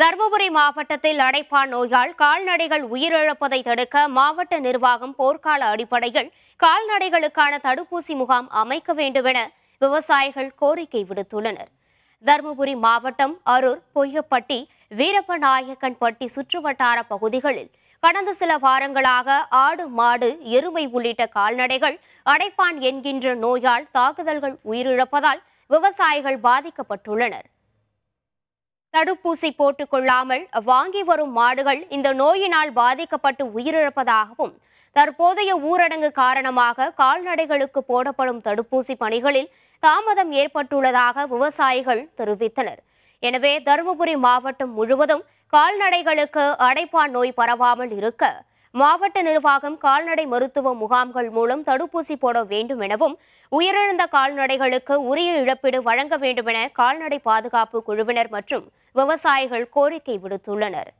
தருமபுரி மாவட்டத்தில் அடைப்பான் நோயால் கால்நடைகள் உயிரிழப்பதை தடுக்க மாவட்ட நிர்வாகம் போர்க்கால அடிப்படையில் கால்நடைகளுக்கான தடுப்பூசி முகாம் அமைக்க வேண்டுமென விவசாயிகள் கோரிக்கை விடுத்துள்ளனர். தருமபுரி மாவட்டம் அரூர் பொய்யப்பட்டி வீரப்பநாயக்கன்பட்டி சுற்றுவட்டார பகுதிகளில் கடந்த சில வாரங்களாக ஆடு மாடு எருமை உள்ளிட்ட கால்நடைகள் அடைப்பான் என்கின்ற நோயால் தாக்குதல்கள் உயிரிழப்பதால் விவசாயிகள் பாதிக்கப்பட்டுள்ளனர். தடுப்பூசி போட்டுக் கொள்ளாமல் வாங்கி வரும் மாடுகள் இந்த நோயினால் பாதிக்கப்பட்டு உயிரிழப்பதாகவும் தற்போதைய ஊரடங்கு காரணமாக கால்நடைகளுக்கு போடப்படும் தடுப்பூசி பணிகளில் தாமதம் ஏற்பட்டுள்ளதாக விவசாயிகள் தெரிவித்தனர். எனவே தருமபுரி மாவட்டம் முழுவதும் கால்நடைகளுக்கு அடைப்பான் நோய் பரவாமல் இருக்க மாவட்ட நிர்வாகம் கால்நடை மருத்துவ முகாம்கள் மூலம் தடுப்பூசி போட வேண்டும் எனவும் உயிரிழந்த கால்நடைகளுக்கு உரிய இழப்பீடு வழங்க வேண்டுமென கால்நடை பாதுகாப்பு குழுவினர் மற்றும் விவசாயிகள் கோரிக்கை விடுத்துள்ளனர்.